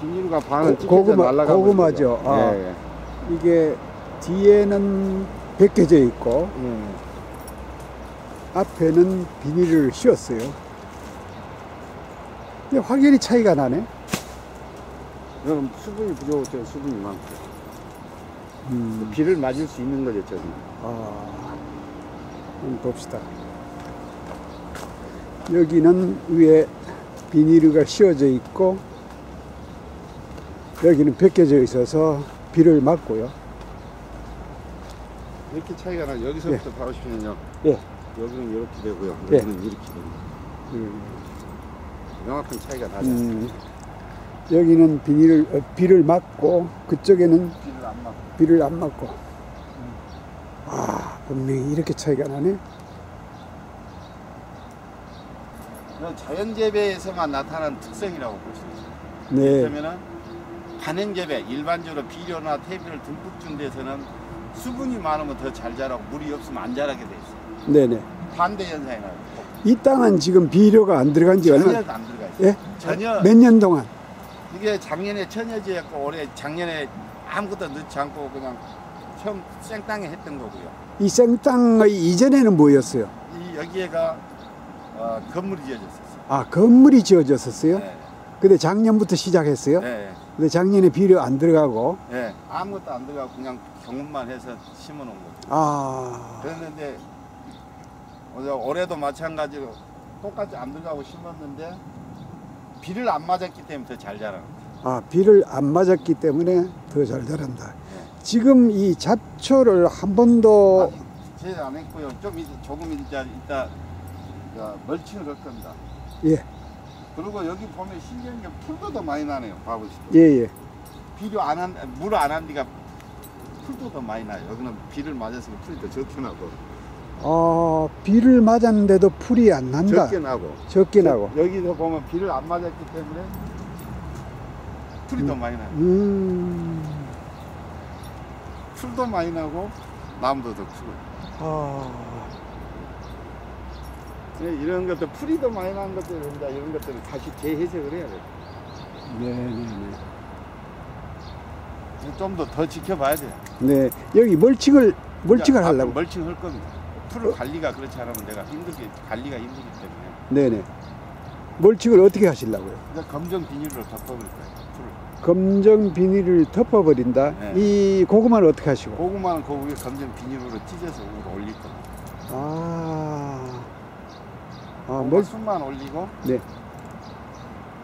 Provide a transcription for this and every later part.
비닐과 반은 고- 고구마- 고구마죠. 아. 예, 예. 이게 뒤에는 벗겨져 있고 예. 앞에는 비닐을 씌웠어요. 근데 확연히 차이가 나네. 그럼 수분이 부족해요. 수분이 많고 음, 비를 맞을 수 있는 거죠, 저는. 아, 한번 봅시다. 여기는 위에 비닐가 씌워져 있고 여기는 벗겨져 있어서 비를 맞고요. 이렇게 차이가 나. 여기서부터 봐보시면요. 예. 여기는 이렇게 되고요. 예. 여기는 이렇게 됩니다. 음, 명확한 차이가 나죠. 음, 여기는 비닐을 어, 비를 맞고 그쪽에는 비를 안 맞고. 비를 안 맞고. 아, 분명히 이렇게 차이가 나네. 자연 재배에서만 나타나는 특성이라고 볼 수 있어요. 네. 그러면은 간행 재배, 일반적으로 비료나 퇴비를 듬뿍 준 데서는 수분이 많으면 더 잘 자라고 물이 없으면 안 자라게 돼 있어요. 네네. 반대 현상이 나요. 이 땅은 지금 비료가 안 들어간 지 전혀 얼마? 안 들어가 있어요. 예? 전혀 몇 년 동안? 이게 작년에 천여지였고 올해 작년에 아무것도 넣지 않고 그냥 처음 생땅에 했던 거고요. 이 생땅의 이전에는 뭐였어요? 이 여기에가 어, 건물이 지어졌었어요. 아, 건물이 지어졌었어요? 네. 근데 작년부터 시작했어요? 네. 근데 작년에 비료 안 들어가고, 네. 아무것도 안 들어가고 그냥 경운만 해서 심어 놓은 거죠. 아, 그랬는데 어제 올해도 마찬가지로 똑같이 안 들어가고 심었는데 비를 안 맞았기 때문에 더 잘 자라는 거예요. 아, 비를 안 맞았기 때문에 더 잘 자란다. 네. 지금 이 잡초를 한 번도, 제일 안 했고요. 좀 이제 조금 이따 이따 자, 멀칭을 할 겁니다. 예, 그리고 여기 보면 게 풀도 더 많이 나네요. 봐보시죠. 예, 예. 비료 안 한, 물 안한 뒤가 풀도 더 많이 나요. 여기는 비를 맞았으면 풀이 더 적게 나고. 아, 비를 맞았는데도 풀이 안 난다. 적게 나고. 적게 나고. 여기서 보면 비를 안 맞았기 때문에 풀이 더 많이 나요. 음, 풀도 많이 나고 나무도 더 크고. 아, 네, 이런 것들 풀이 더 많이 나는 것들입니다. 이런 것들은 다시 재해석을 해야 돼요. 네 네 네. 좀 더 더 지켜봐야 돼요. 네, 여기 멀칭을, 멀칭을 하려고. 멀칭할 겁니다. 풀 관리가 그렇지 않으면 내가 힘들게 관리가 힘들기 때문에 네네. 멀칭을 어떻게 하시려고요? 그래서 검정 비닐로 덮어버릴 거예요. 풀. 검정 비닐을 덮어버린다. 네. 이 고구마를 어떻게 하시고? 고구마는 그 위에 검정 비닐로 찢어서 올릴 겁니다. 아, 아, 고구마 멀, 순만 올리고 네.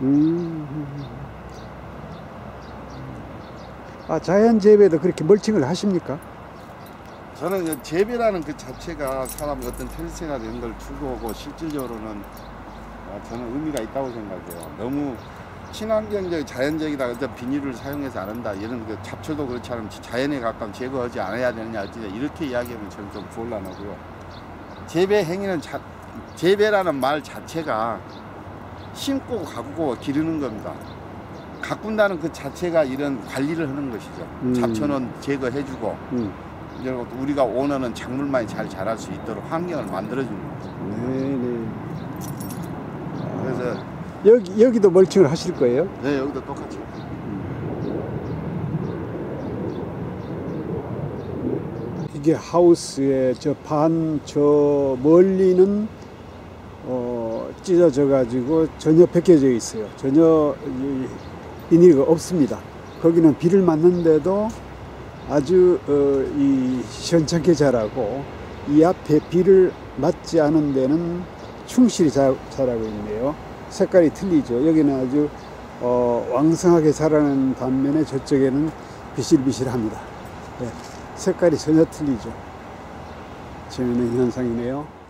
음. 아, 자연 재배도 그렇게 멀칭을 하십니까? 저는 이 재배라는 그 자체가 사람의 어떤 특성이나 이런 걸 추구하고 실질적으로는 어, 저는 의미가 있다고 생각해요. 너무 친환경적 자연적이다 어떤 비닐을 사용해서 안 한다 이런 그 잡초도 그렇지 않으면 자연에 가까운 제거하지 않아야 되느냐 어찌냐 이렇게 이야기하면 저는 좀 곤란하고요. 재배 행위는 자, 재배라는 말 자체가 심고 가꾸고 기르는 겁니다. 가꾼다는 그 자체가 이런 관리를 하는 것이죠. 음. 잡초는 제거해주고 음. 그리고 우리가 원하는 작물만이 잘 자랄 수 있도록 환경을 만들어주는 거죠. 네네. 그래서 여기, 여기도 멀칭을 하실 거예요? 네, 여기도 똑같이. 이게 하우스의 저반 저 멀리는 어, 찢어져 가지고 전혀 벗겨져 있어요. 전혀 이 비닐가 없습니다. 거기는 비를 맞는데도 아주 어, 이 시원찮게 자라고 이 앞에 비를 맞지 않은 데는 충실히 자, 자라고 있네요. 색깔이 틀리죠. 여기는 아주 어, 왕성하게 자라는 반면에 저쪽에는 비실비실합니다. 네. 색깔이 전혀 틀리죠. 재미있는 현상이네요.